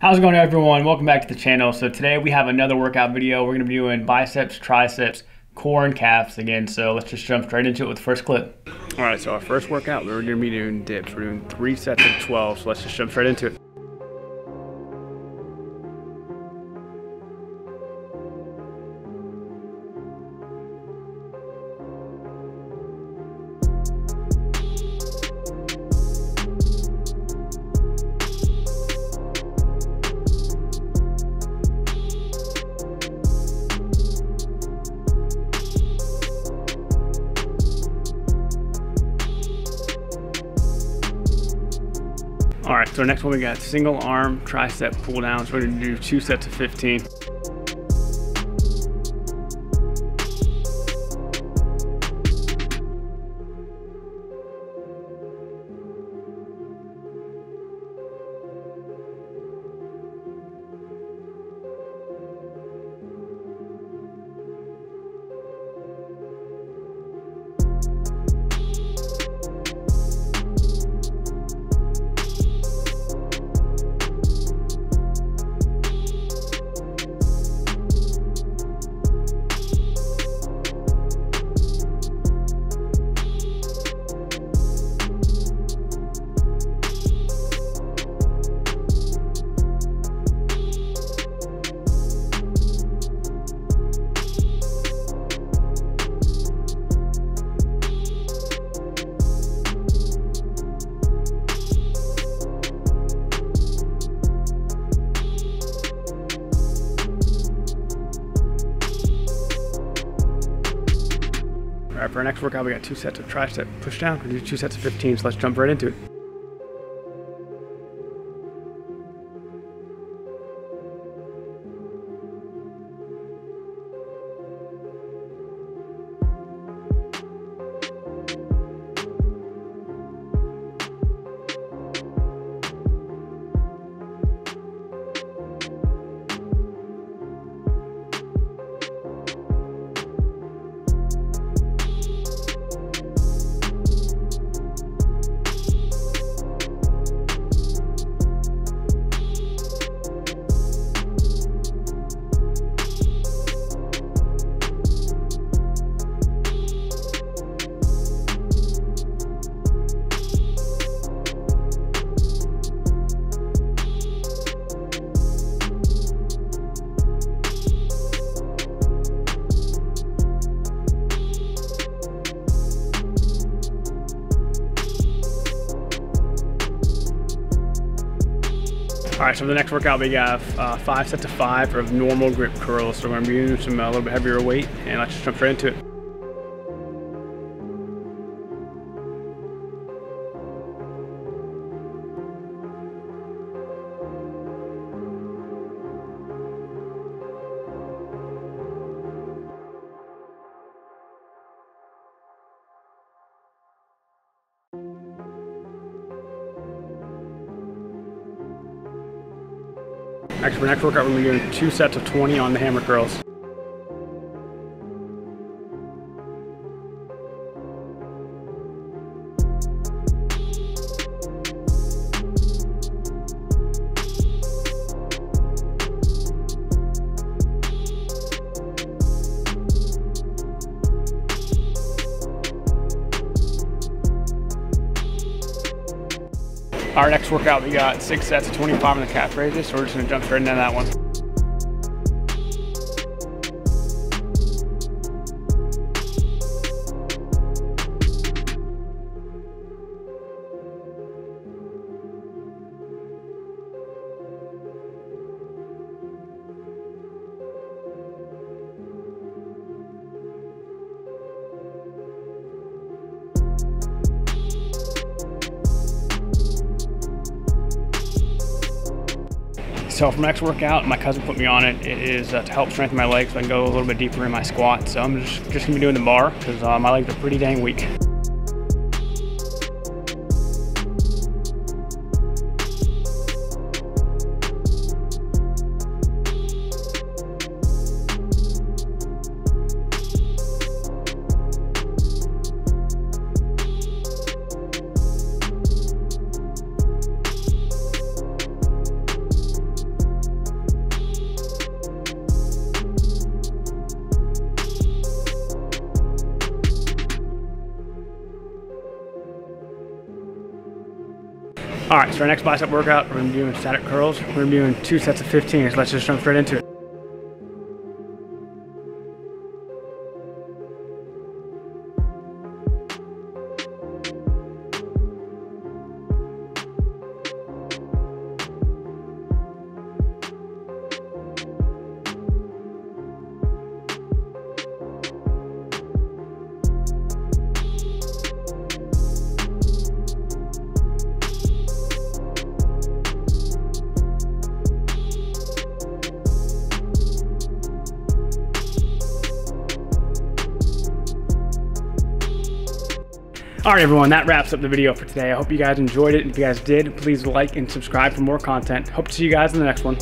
How's it going everyone? Welcome back to the channel. So today we have another workout video. We're gonna be doing biceps, triceps, core and calves again. So let's just jump straight into it with the first clip. All right, so our first workout, we're gonna be doing dips. We're doing three sets of 12. So let's just jump straight into it. So next one we got single arm tricep pull downs. We're gonna do two sets of 15. For our next workout, we got two sets of tricep push down. We're do two sets of 15, so let's jump right into it. All right, so for the next workout, we got uh, five sets of five of normal grip curls. So we're gonna be using some uh, a little bit heavier weight, and let's just jump straight into it. Actually, for next workout, we're gonna be doing two sets of 20 on the hammer curls. Our next workout, we got six sets of 25 in the calf raises, so we're just gonna jump straight into that one. So for my next workout, my cousin put me on it. It is uh, to help strengthen my legs so I can go a little bit deeper in my squat. So I'm just, just gonna be doing the bar because uh, my legs are pretty dang weak. All right, so our next bicep workout, we're gonna be doing static curls. We're gonna be doing two sets of 15, so let's just jump straight into it. All right, everyone, that wraps up the video for today. I hope you guys enjoyed it. If you guys did, please like and subscribe for more content. Hope to see you guys in the next one.